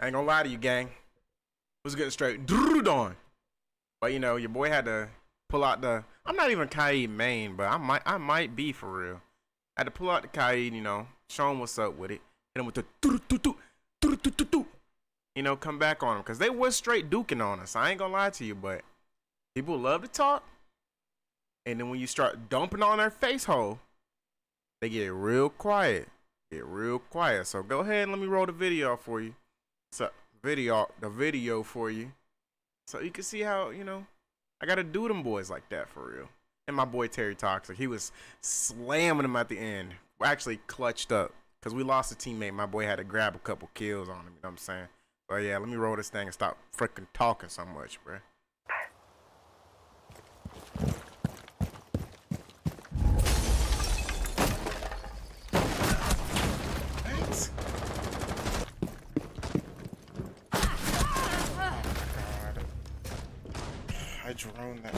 I ain't gonna lie to you, gang. Was getting straight on. But you know, your boy had to pull out the. I'm not even Kaid main, but I might. I might be for real. I had to pull out the Kaid, you know, show him what's up with it, hit him with the. You know, come back on him because they was straight duking on us. I ain't gonna lie to you, but people love to talk, and then when you start dumping on their face hole, they get real quiet. Get real quiet. So go ahead and let me roll the video for you. So video the video for you. So you can see how, you know, I gotta do them boys like that for real. And my boy Terry Toxic, he was slamming them at the end. We actually clutched up. Cause we lost a teammate. My boy had to grab a couple kills on him, you know what I'm saying? But yeah, let me roll this thing and stop freaking talking so much, bruh. I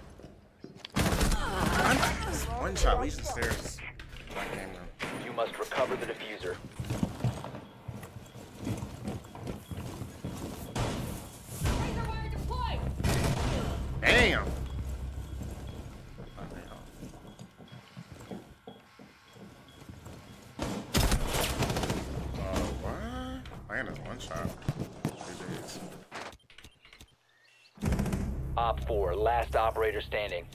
One shot, leaves the stairs. You must recover the diffuser. Damn! Uh, what? Landed one shot. GG's. OPFOR, last operator standing.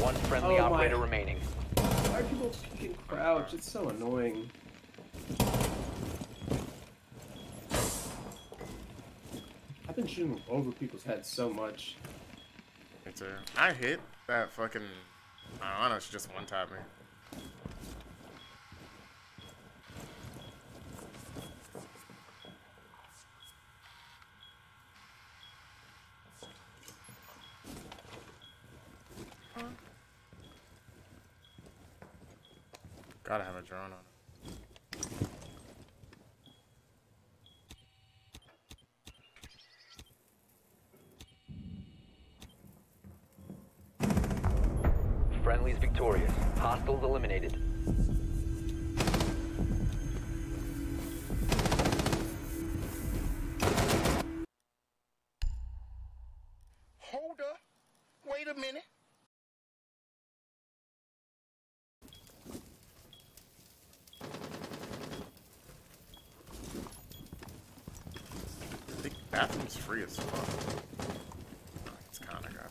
One friendly Oh my- operator remaining. Why are people fucking crouch? It's so annoying. I've been shooting over people's heads so much. Me too. I hit that fucking. I don't know, she just one tapped me. Gotta have a drone on it. Friendly's victorious. Hostiles eliminated. Bathroom's free as fuck. It's kinda it.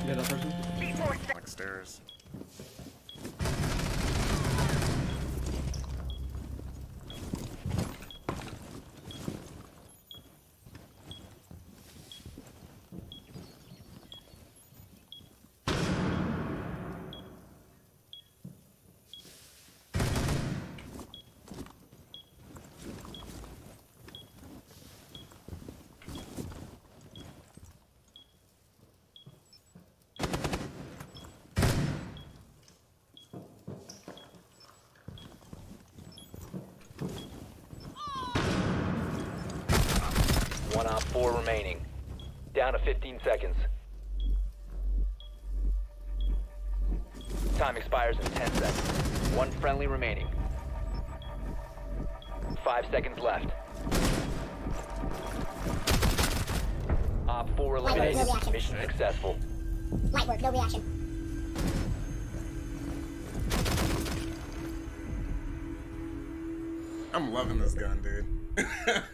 You got that person? Like stairs. One OPFOR remaining. Down to 15 seconds. Time expires in 10 seconds. One friendly remaining. Five seconds left. OPFOR eliminated. no. Mission successful. Light work, no reaction. I'm loving this gun, dude.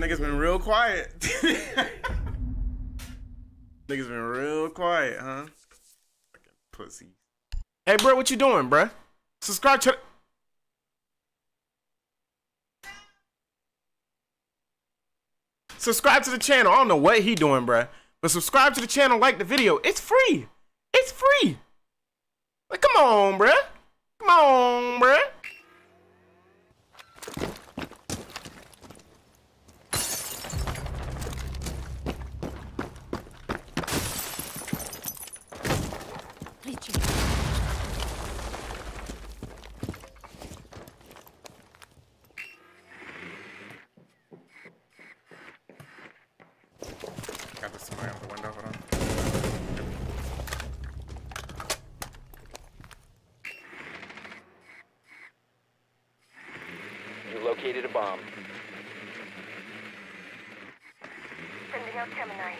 niggas been real quiet. niggas been real quiet, huh? Fucking pussy. Hey, bro, what you doing, bruh? Subscribe to. Subscribe to the channel. I don't know what he doing, bruh. But subscribe to the channel, like the video. It's free. It's free. Like, come on, bruh. Come on, bruh. Reaching. Got this somebody out the window. Hold on. You located a bomb. Sending out Gemini.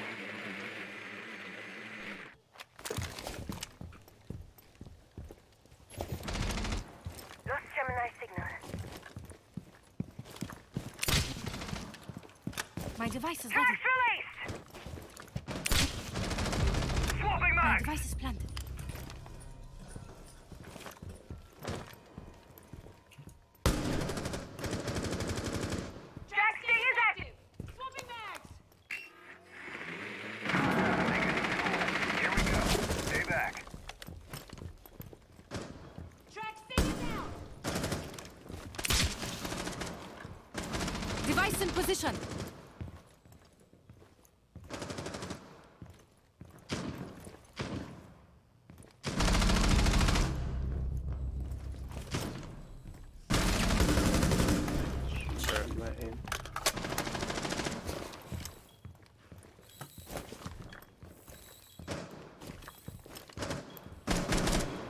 Lost Gemini signal. My device is ready. Tax released! Swapping My mag! device is planted. Jack stick is active! Swapping mags! Here we go. Stay back. Track stick is down. Device in position.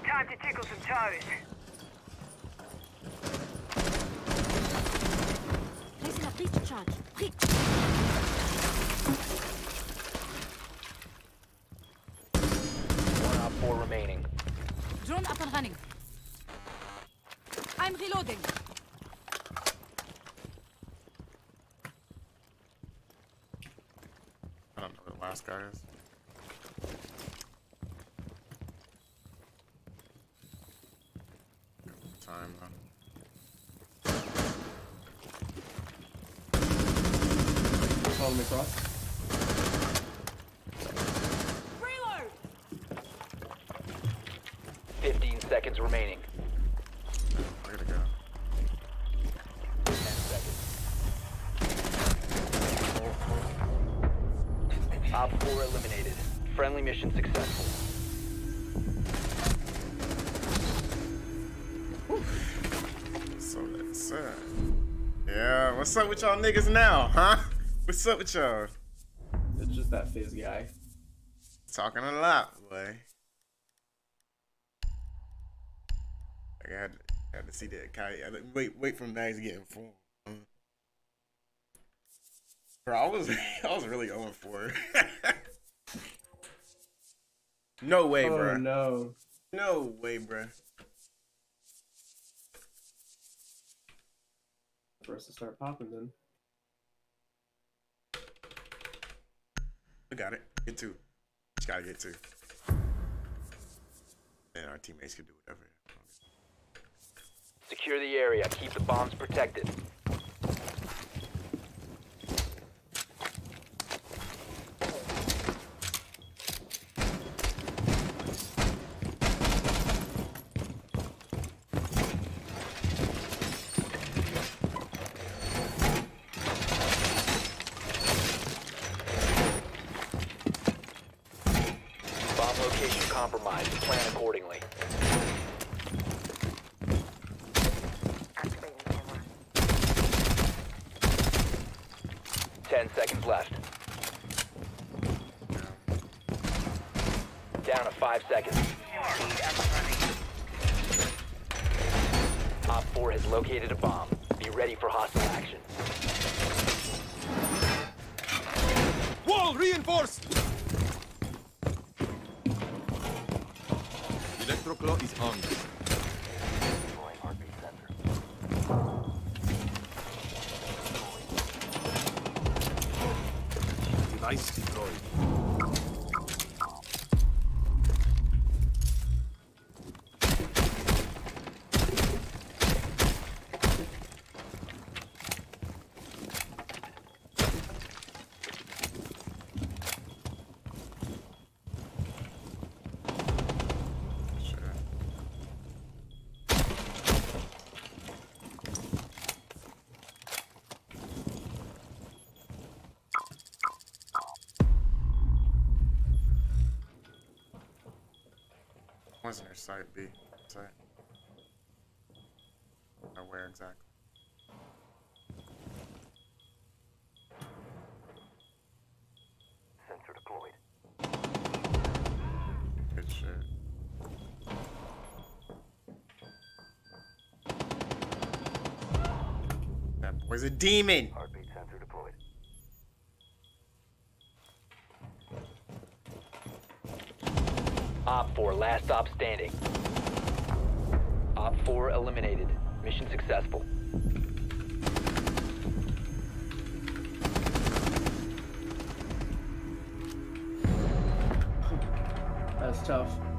Time to tickle some toes. Placing a breach charge. Breach. One OPFOR remaining. Drone up and running. I'm reloading. I don't know who the last guy is. Time though. Follow me across. Reload. 15 seconds remaining. I gotta go. 10 seconds. OPFOR eliminated. Friendly mission successful. So that's uh, yeah. What's up with y'all niggas now, huh? What's up with y'all? It's just that fizz guy. Talking a lot, boy. Like, I had, I had to see that Kai. I wait, wait for Max to get informed. Bro, I was, I was really going for it. no way, oh bro. no. No way, bro. For us to start popping then. We got it. Get two. Just gotta get two. And our teammates can do whatever. Secure the area. Keep the bombs protected. Bomb location compromised. Plan accordingly. Activating camera. Ten seconds left. Down to five seconds. Op 4 has located a bomb. Be ready for hostile action. Wall reinforced! Electroclaw is on. Device deployed. Shit. Wasn't there site B? Site. Or where exactly? Sensor deployed. Good shit. That boy's a demon. Heartbeat sensor deployed. Op 4, last stop standing. Op 4 eliminated. Mission successful. That's tough.